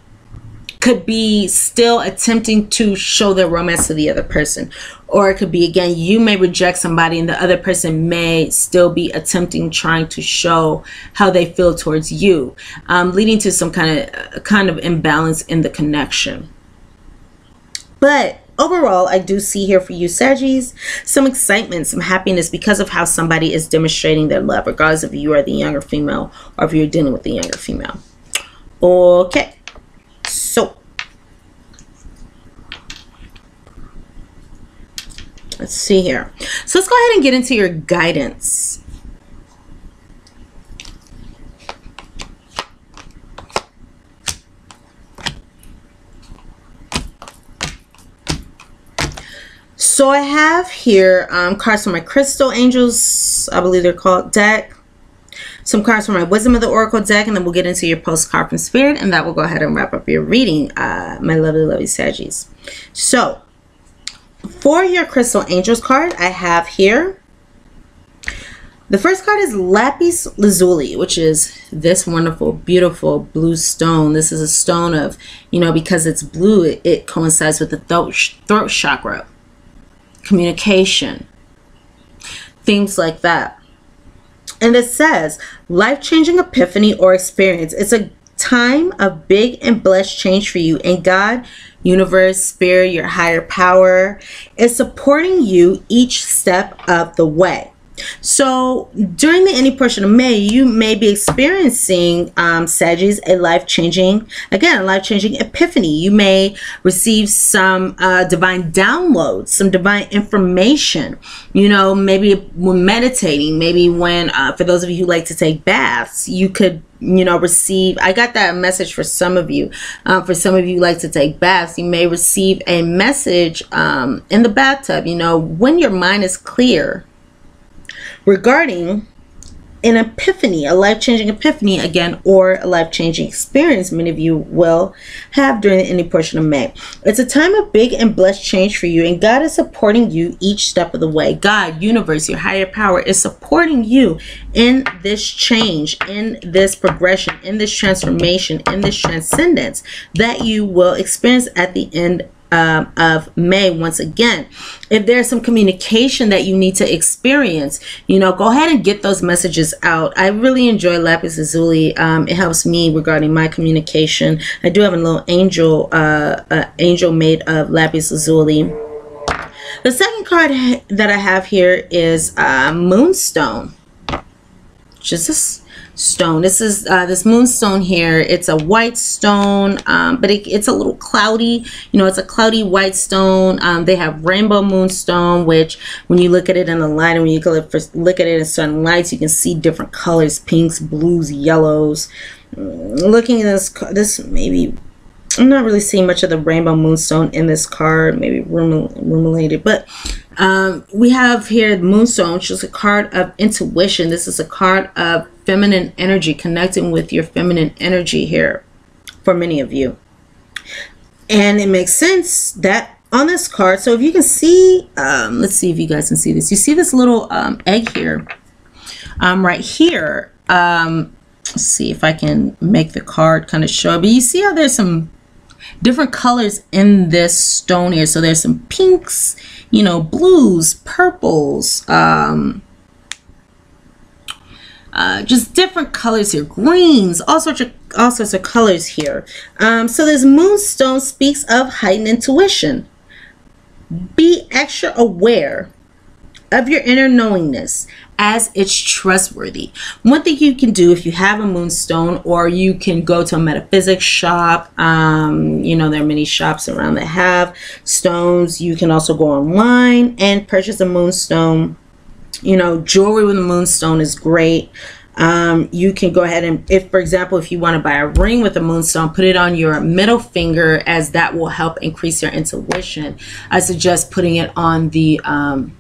could be still attempting to show their romance to the other person. Or it could be, again, you may reject somebody and the other person may still be attempting trying to show how they feel towards you, um, leading to some kind of kind of imbalance in the connection. But overall, I do see here for you, Saggies, some excitement, some happiness because of how somebody is demonstrating their love, regardless if you are the younger female or if you're dealing with the younger female. Okay. So, let's see here. So let's go ahead and get into your guidance. So I have here um, cards from my Crystal Angels, I believe they're called deck some cards from my Wisdom of the Oracle deck, and then we'll get into your postcard from Spirit, and that will go ahead and wrap up your reading, uh, my lovely, lovely Saggies. So, for your Crystal Angels card, I have here the first card is Lapis Lazuli, which is this wonderful, beautiful blue stone. This is a stone of, you know, because it's blue, it, it coincides with the throat, throat chakra, communication, things like that. And it says, life changing epiphany or experience. It's a time of big and blessed change for you. And God, universe, spirit, your higher power is supporting you each step of the way. So during the any portion of May, you may be experiencing um, Sagittarius a life changing, again, a life changing epiphany. You may receive some uh, divine downloads, some divine information. You know, maybe when meditating, maybe when, uh, for those of you who like to take baths, you could you know receive i got that message for some of you um, for some of you like to take baths you may receive a message um, in the bathtub you know when your mind is clear regarding an epiphany, a life changing epiphany again, or a life changing experience many of you will have during ending portion of May. It's a time of big and blessed change for you, and God is supporting you each step of the way. God, universe, your higher power is supporting you in this change, in this progression, in this transformation, in this transcendence that you will experience at the end um, of May once again. If there's some communication that you need to experience, you know, go ahead and get those messages out. I really enjoy Lapis Lazuli. Um, it helps me regarding my communication. I do have a little angel, uh, uh, angel made of Lapis Lazuli. The second card that I have here is uh, Moonstone. This stone. This is uh, this moonstone here. It's a white stone, um, but it, it's a little cloudy. You know, it's a cloudy white stone. Um, they have rainbow moonstone, which when you look at it in the light and when you look at it in certain lights, you can see different colors, pinks, blues, yellows. Mm, looking at this, this maybe I'm not really seeing much of the rainbow moonstone in this card, maybe ruminated, but um, we have here the Moonstone, which is a card of intuition. This is a card of feminine energy, connecting with your feminine energy here for many of you. And it makes sense that on this card, so if you can see, um, let's see if you guys can see this. You see this little um, egg here, um, right here. Um, let's see if I can make the card kind of show. But you see how there's some different colors in this stone here. So there's some pinks, you know, blues, purples, um, uh, just different colors here, greens, all sorts of all sorts of colors here. Um, so this moonstone speaks of heightened intuition. Be extra aware of your inner knowingness as it's trustworthy. One thing you can do if you have a moonstone or you can go to a metaphysics shop, um, you know, there are many shops around that have stones. You can also go online and purchase a moonstone. You know, jewelry with a moonstone is great. Um, you can go ahead and if for example if you want to buy a ring with a moonstone put it on your middle finger as that will help increase your intuition i suggest putting it on the um,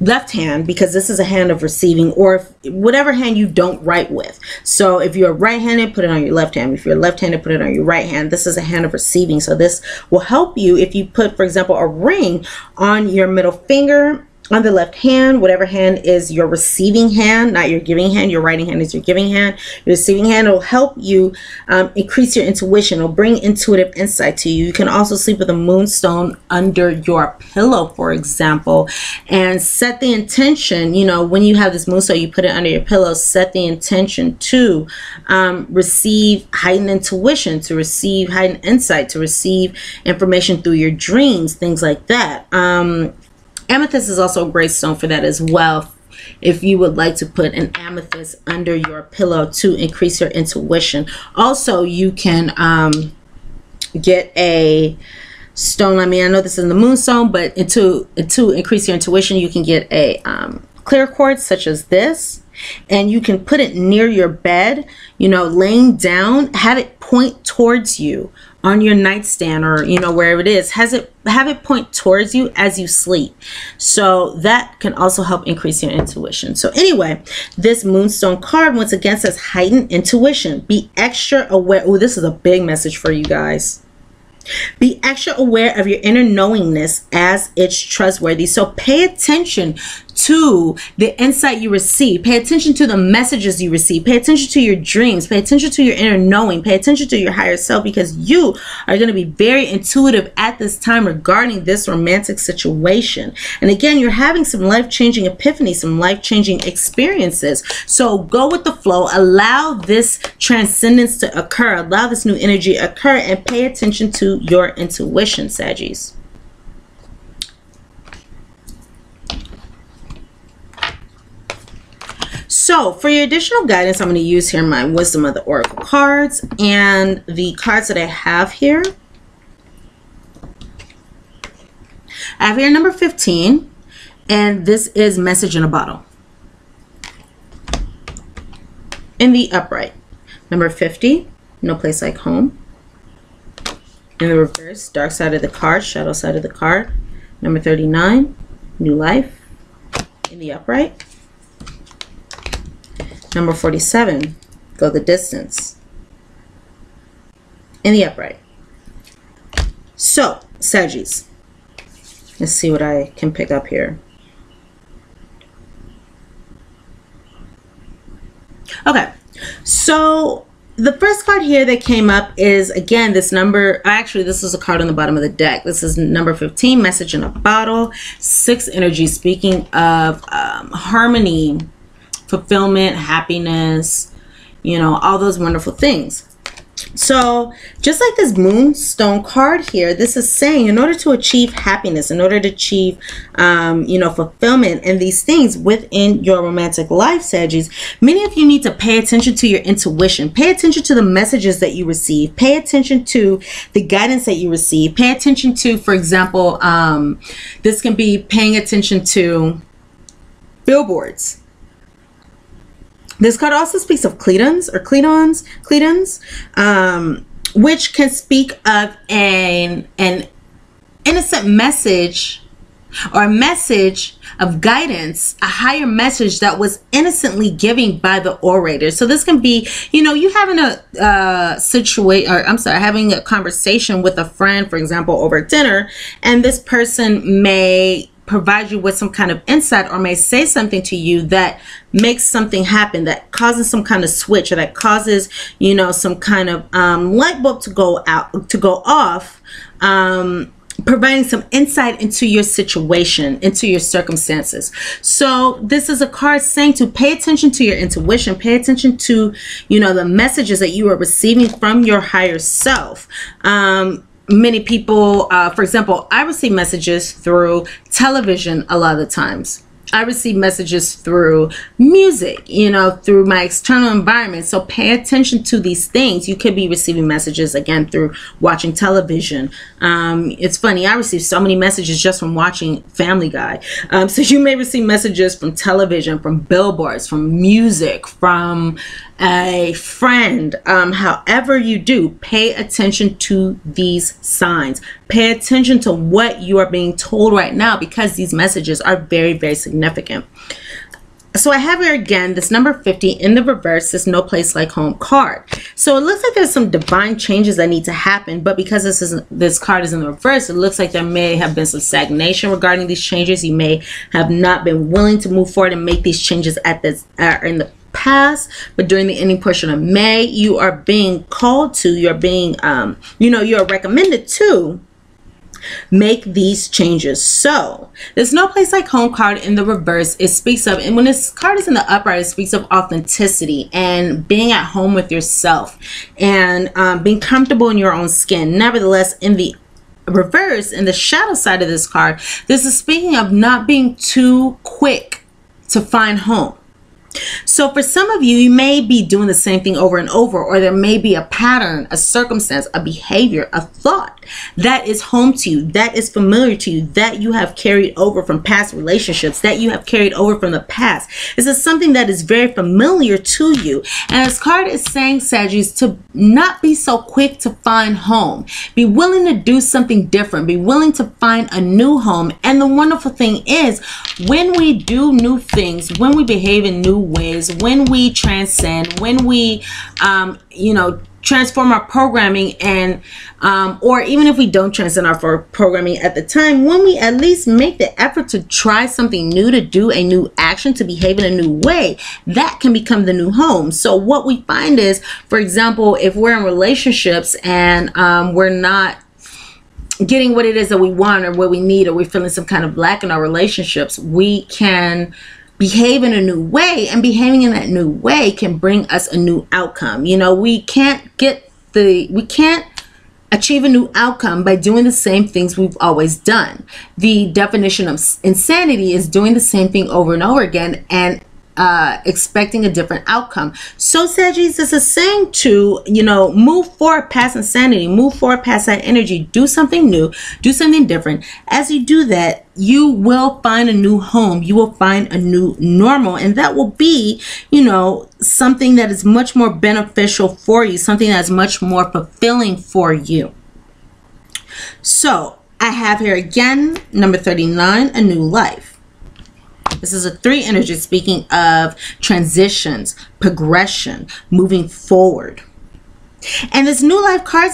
left hand because this is a hand of receiving or if, whatever hand you don't write with. So if you're right-handed, put it on your left hand. If you're left-handed, put it on your right hand. This is a hand of receiving. So this will help you if you put, for example, a ring on your middle finger on the left hand, whatever hand is your receiving hand, not your giving hand, your writing hand is your giving hand. Your receiving hand will help you um, increase your intuition, will bring intuitive insight to you. You can also sleep with a moonstone under your pillow, for example, and set the intention. You know, when you have this moonstone, you put it under your pillow, set the intention to um, receive heightened intuition, to receive heightened insight, to receive information through your dreams, things like that. Um, Amethyst is also a great stone for that as well. If you would like to put an amethyst under your pillow to increase your intuition. Also, you can um, get a stone. I mean, I know this is the moonstone, but to, to increase your intuition, you can get a um, clear quartz such as this and you can put it near your bed, you know, laying down, have it point towards you on your nightstand or you know wherever it is. Has it have it point towards you as you sleep. So that can also help increase your intuition. So anyway this moonstone card once again says heightened intuition. Be extra aware oh this is a big message for you guys. Be extra aware of your inner knowingness as it's trustworthy. So pay attention to the insight you receive. Pay attention to the messages you receive. Pay attention to your dreams. Pay attention to your inner knowing. Pay attention to your higher self because you are going to be very intuitive at this time regarding this romantic situation. And again, you're having some life changing epiphanies, some life changing experiences. So go with the flow. Allow this transcendence to occur. Allow this new energy occur and pay attention to your intuition, Saggies. So for your additional guidance, I'm going to use here my Wisdom of the Oracle cards and the cards that I have here. I have here number 15, and this is Message in a Bottle. In the upright, number 50, No Place Like Home. In the reverse, Dark Side of the Card, Shadow Side of the Card. Number 39, New Life. In the upright, Number 47, go the distance. In the upright. So, Saggies. Let's see what I can pick up here. Okay, so the first card here that came up is again this number actually this is a card on the bottom of the deck this is number 15 message in a bottle six energy speaking of um, harmony fulfillment, happiness, you know, all those wonderful things. So just like this moonstone card here, this is saying in order to achieve happiness, in order to achieve, um, you know, fulfillment and these things within your romantic life, Saggies, many of you need to pay attention to your intuition. Pay attention to the messages that you receive. Pay attention to the guidance that you receive. Pay attention to, for example, um, this can be paying attention to billboards this card also speaks of cledons or cledons, cledons, um, which can speak of an an innocent message or a message of guidance, a higher message that was innocently given by the orator. So this can be, you know, you having a uh, situation, or I'm sorry, having a conversation with a friend, for example, over dinner, and this person may provide you with some kind of insight or may say something to you that makes something happen that causes some kind of switch or that causes you know some kind of um, light bulb to go out to go off um, providing some insight into your situation, into your circumstances. So this is a card saying to pay attention to your intuition, pay attention to, you know, the messages that you are receiving from your higher self. Um, many people, uh, for example, I receive messages through television a lot of times. I receive messages through music, you know, through my external environment. So pay attention to these things. You could be receiving messages again through watching television. Um, it's funny, I receive so many messages just from watching Family Guy. Um, so you may receive messages from television, from billboards, from music, from a friend, um, however you do, pay attention to these signs. Pay attention to what you are being told right now because these messages are very, very significant. So I have here again this number 50 in the reverse, this no place like home card. So it looks like there's some divine changes that need to happen, but because this is this card is in the reverse, it looks like there may have been some stagnation regarding these changes. You may have not been willing to move forward and make these changes at this uh, in the past, but during the ending portion of May, you are being called to, you're being, um, you know, you're recommended to make these changes. So there's no place like home card in the reverse. It speaks of, and when this card is in the upright, it speaks of authenticity and being at home with yourself and um, being comfortable in your own skin. Nevertheless, in the reverse, in the shadow side of this card, this is speaking of not being too quick to find home. So for some of you, you may be doing the same thing over and over, or there may be a pattern, a circumstance, a behavior, a thought that is home to you, that is familiar to you, that you have carried over from past relationships, that you have carried over from the past. This is something that is very familiar to you. And this card is saying, Sagittarius, to not be so quick to find home. Be willing to do something different. Be willing to find a new home. And the wonderful thing is, when we do new things, when we behave in new ways, when we transcend, when we, um, you know, transform our programming and um, or even if we don't transcend our programming at the time when we at least make the effort to try something new to do a new action to behave in a new way that can become the new home. So what we find is for example if we're in relationships and um, we're not getting what it is that we want or what we need or we're feeling some kind of lack in our relationships we can behave in a new way and behaving in that new way can bring us a new outcome. You know we can't get the we can't achieve a new outcome by doing the same things we've always done. The definition of insanity is doing the same thing over and over again and uh, expecting a different outcome. So Sagittarius is saying to, you know, move forward past insanity, move forward past that energy, do something new, do something different. As you do that, you will find a new home. You will find a new normal. And that will be, you know, something that is much more beneficial for you, something that's much more fulfilling for you. So I have here again, number 39, a new life. This is a three energy speaking of transitions, progression, moving forward. And this new life card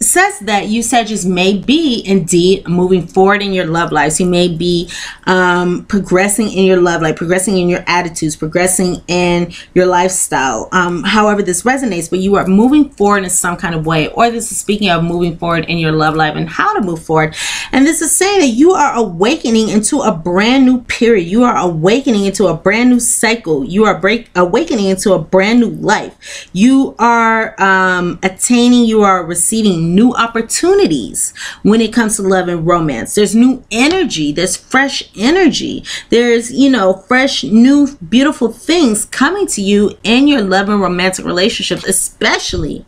says that you Sagittarius may be indeed moving forward in your love lives. You may be um, progressing in your love life, progressing in your attitudes, progressing in your lifestyle. Um, however, this resonates, but you are moving forward in some kind of way. Or this is speaking of moving forward in your love life and how to move forward. And this is saying that you are awakening into a brand new period. You are awakening into a brand new cycle. You are break awakening into a brand new life. You are um, attaining, you are receiving new opportunities when it comes to love and romance. There's new energy, there's fresh energy, there's, you know, fresh, new, beautiful things coming to you in your love and romantic relationships, especially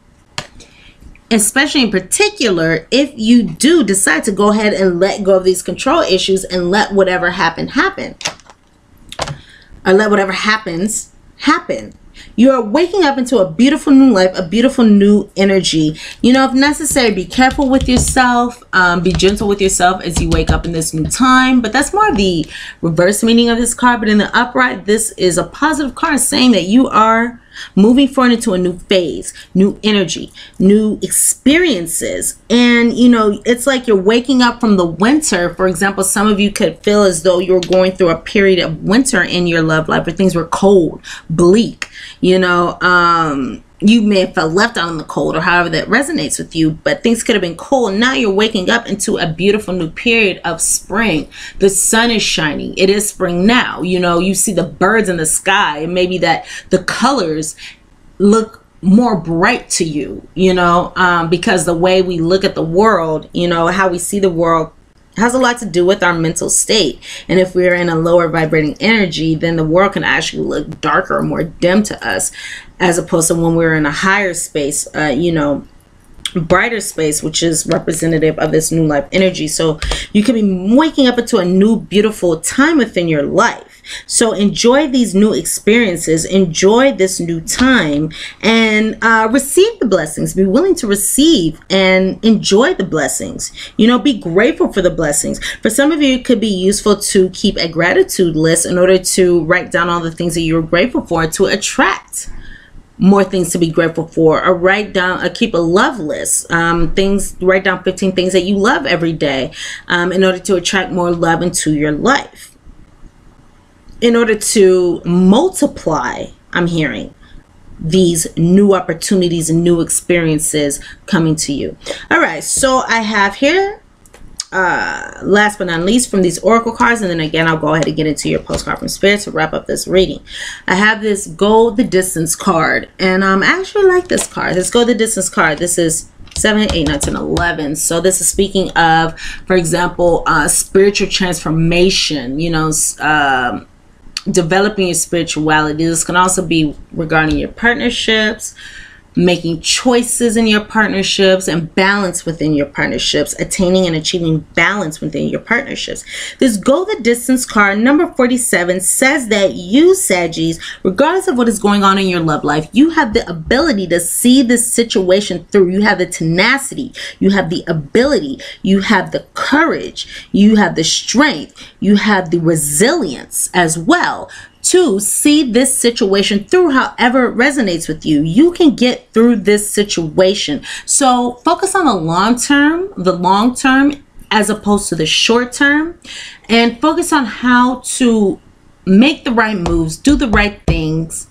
especially in particular if you do decide to go ahead and let go of these control issues and let whatever happen happen. Or let whatever happens happen you are waking up into a beautiful new life, a beautiful new energy. You know, if necessary, be careful with yourself. Um, be gentle with yourself as you wake up in this new time. But that's more the reverse meaning of this card. But in the upright, this is a positive card saying that you are moving forward into a new phase, new energy, new experiences. And, you know, it's like you're waking up from the winter. For example, some of you could feel as though you're going through a period of winter in your love life where things were cold, bleak, you know, um, you may have felt left out in the cold or however that resonates with you, but things could have been cold. Now you're waking up into a beautiful new period of spring. The sun is shining. It is spring now. You know, you see the birds in the sky, maybe that the colors look more bright to you, you know, um, because the way we look at the world, you know, how we see the world has a lot to do with our mental state. And if we're in a lower vibrating energy, then the world can actually look darker more dim to us, as opposed to when we're in a higher space, uh, you know, brighter space, which is representative of this new life energy. So you could be waking up into a new, beautiful time within your life. So enjoy these new experiences, enjoy this new time, and uh, receive the blessings. Be willing to receive and enjoy the blessings. You know, be grateful for the blessings. For some of you, it could be useful to keep a gratitude list in order to write down all the things that you're grateful for to attract more things to be grateful for or write down or keep a love list um, things write down 15 things that you love every day um, in order to attract more love into your life in order to multiply i'm hearing these new opportunities and new experiences coming to you. All right so i have here uh, last but not least from these oracle cards and then again i'll go ahead and get into your postcard from spirit to wrap up this reading. I have this go the distance card and um, i actually like this card. This go the distance card this is 7 8 9 10 11 so this is speaking of for example uh, spiritual transformation you know um, developing your spirituality. This can also be regarding your partnerships making choices in your partnerships and balance within your partnerships, attaining and achieving balance within your partnerships. This Go the Distance card, number 47, says that you, Saggies, regardless of what is going on in your love life, you have the ability to see this situation through. You have the tenacity, you have the ability, you have the courage, you have the strength, you have the resilience as well to see this situation through however it resonates with you. You can get through this situation. So focus on the long term, the long term as opposed to the short term, and focus on how to make the right moves, do the right things,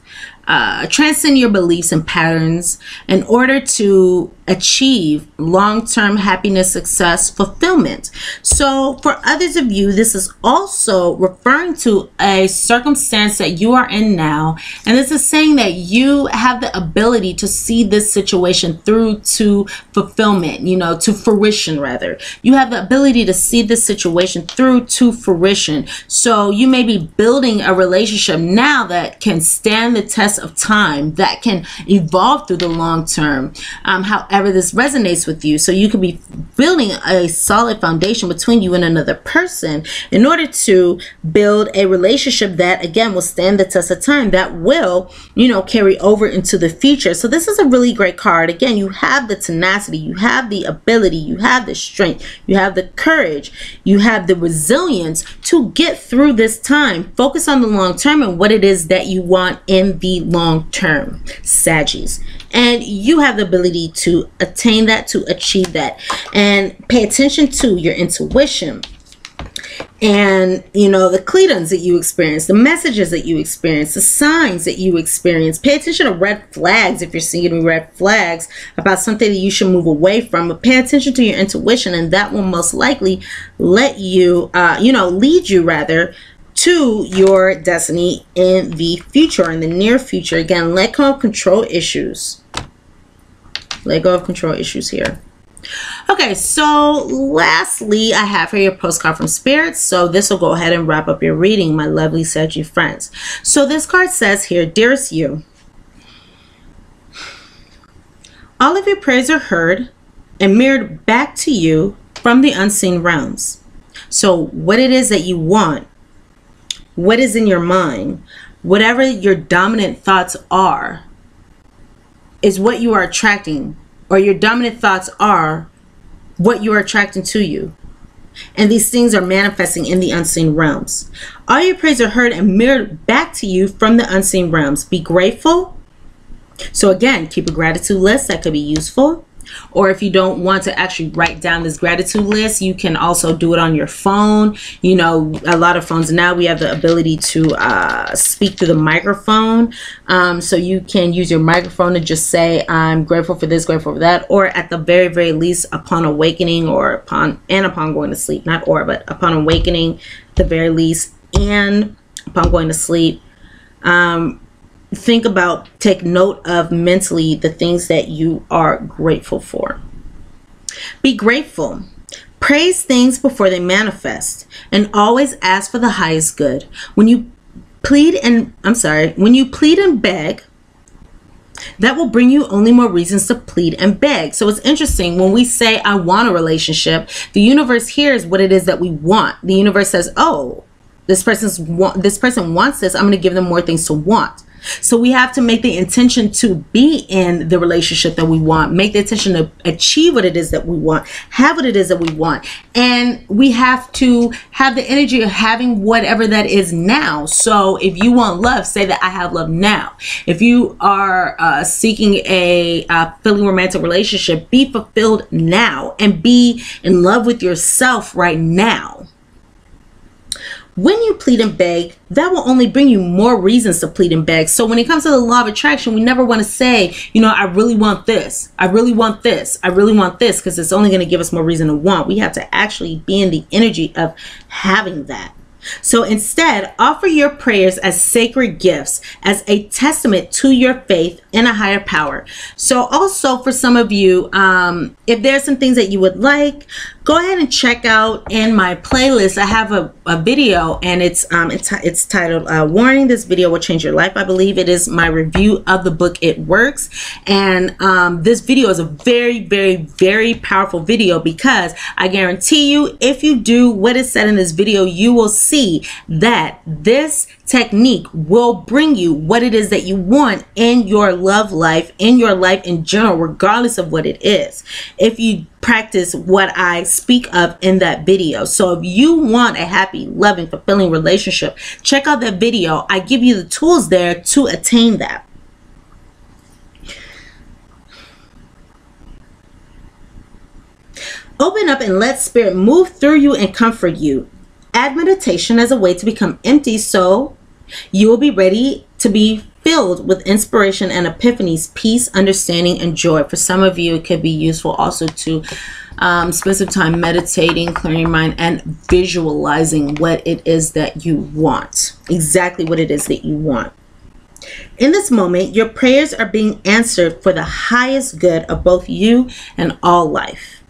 uh, transcend your beliefs and patterns in order to achieve long-term happiness success fulfillment. So for others of you this is also referring to a circumstance that you are in now and this is saying that you have the ability to see this situation through to fulfillment you know to fruition rather. You have the ability to see this situation through to fruition. So you may be building a relationship now that can stand the test of time that can evolve through the long term. Um, however however this resonates with you. So you could be building a solid foundation between you and another person in order to build a relationship that again will stand the test of time that will, you know, carry over into the future. So this is a really great card. Again, you have the tenacity, you have the ability, you have the strength, you have the courage, you have the resilience to get through this time. Focus on the long term and what it is that you want in the long term. Saggies and you have the ability to attain that to achieve that. And pay attention to your intuition. And you know the cledons that you experience the messages that you experience the signs that you experience. Pay attention to red flags if you're seeing red flags about something that you should move away from. But pay attention to your intuition and that will most likely let you uh, you know lead you rather to your destiny in the future, in the near future. Again, let go of control issues. Let go of control issues here. Okay, so lastly, I have here your postcard from Spirits. So this will go ahead and wrap up your reading, my lovely Saggy friends. So this card says here, Dearest you, all of your prayers are heard and mirrored back to you from the unseen realms. So what it is that you want what is in your mind, whatever your dominant thoughts are, is what you are attracting, or your dominant thoughts are what you are attracting to you. And these things are manifesting in the unseen realms. All your prayers are heard and mirrored back to you from the unseen realms. Be grateful, So again, keep a gratitude list that could be useful. Or if you don't want to actually write down this gratitude list, you can also do it on your phone. You know, a lot of phones now we have the ability to uh, speak through the microphone. Um, so you can use your microphone to just say, I'm grateful for this, grateful for that. Or at the very, very least, upon awakening or upon, and upon going to sleep, not or, but upon awakening, the very least, and upon going to sleep. Um, think about, take note of mentally the things that you are grateful for. Be grateful. Praise things before they manifest and always ask for the highest good. When you plead and I'm sorry, when you plead and beg, that will bring you only more reasons to plead and beg. So it's interesting when we say, I want a relationship, the universe hears what it is that we want. The universe says, Oh, this person's want this person wants this. I'm going to give them more things to want. So we have to make the intention to be in the relationship that we want, make the intention to achieve what it is that we want, have what it is that we want. And we have to have the energy of having whatever that is now. So if you want love, say that I have love now. If you are uh, seeking a uh, feeling romantic relationship, be fulfilled now and be in love with yourself right now. When you plead and beg, that will only bring you more reasons to plead and beg. So when it comes to the law of attraction, we never want to say, you know, I really want this. I really want this. I really want this because it's only going to give us more reason to want. We have to actually be in the energy of having that. So instead, offer your prayers as sacred gifts, as a testament to your faith in a higher power. So, also for some of you, um, if there's some things that you would like, go ahead and check out in my playlist. I have a, a video and it's um, it's, it's titled uh, Warning This Video Will Change Your Life. I believe it is my review of the book It Works. And um, this video is a very, very, very powerful video because I guarantee you, if you do what is said in this video, you will see that this technique will bring you what it is that you want in your love life, in your life in general, regardless of what it is. If you practice what I speak of in that video. So if you want a happy, loving, fulfilling relationship, check out that video. I give you the tools there to attain that. Open up and let spirit move through you and comfort you. Add meditation as a way to become empty so you will be ready to be filled with inspiration and epiphanies, peace, understanding, and joy. For some of you, it could be useful also to um, spend some time meditating, clearing your mind, and visualizing what it is that you want. Exactly what it is that you want. In this moment, your prayers are being answered for the highest good of both you and all life.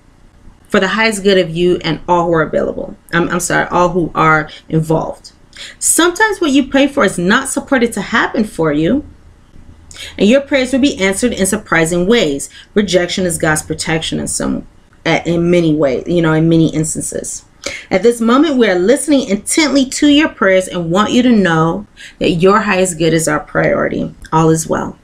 For the highest good of you and all who are available. I'm, I'm sorry, all who are involved. Sometimes what you pray for is not supported to happen for you, and your prayers will be answered in surprising ways. Rejection is God's protection in some in many ways, you know, in many instances. At this moment, we are listening intently to your prayers and want you to know that your highest good is our priority. All is well.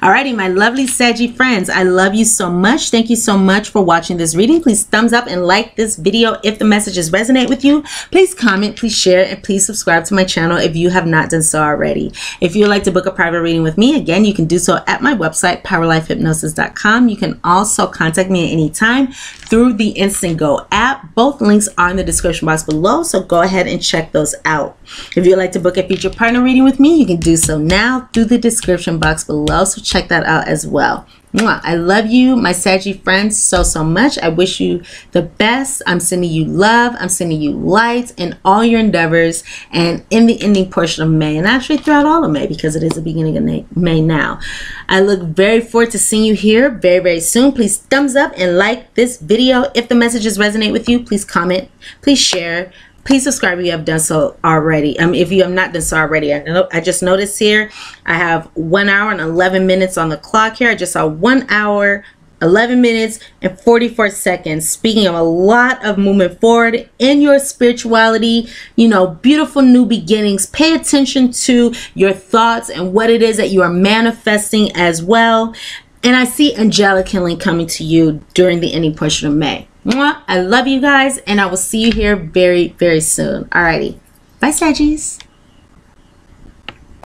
Alrighty, my lovely Saggy friends, I love you so much. Thank you so much for watching this reading. Please thumbs up and like this video if the messages resonate with you. Please comment, please share, and please subscribe to my channel if you have not done so already. If you would like to book a private reading with me, again, you can do so at my website, powerlifehypnosis.com. You can also contact me at any time through the Instant Go app. Both links are in the description box below, so go ahead and check those out. If you'd like to book a future partner reading with me, you can do so now through the description box below well. So check that out as well. I love you, my Saggy friends, so, so much. I wish you the best. I'm sending you love. I'm sending you light in all your endeavors and in the ending portion of May and actually throughout all of May because it is the beginning of May now. I look very forward to seeing you here very, very soon. Please thumbs up and like this video. If the messages resonate with you, please comment, please share, please subscribe if you have done so already. Um, if you have not done so already, I, know, I just noticed here I have one hour and 11 minutes on the clock here. I just saw one hour 11 minutes and 44 seconds. Speaking of a lot of movement forward in your spirituality, you know, beautiful new beginnings. Pay attention to your thoughts and what it is that you are manifesting as well. And I see angelic healing coming to you during the ending portion of May. I love you guys, and I will see you here very, very soon. Alrighty. Bye, Saggies.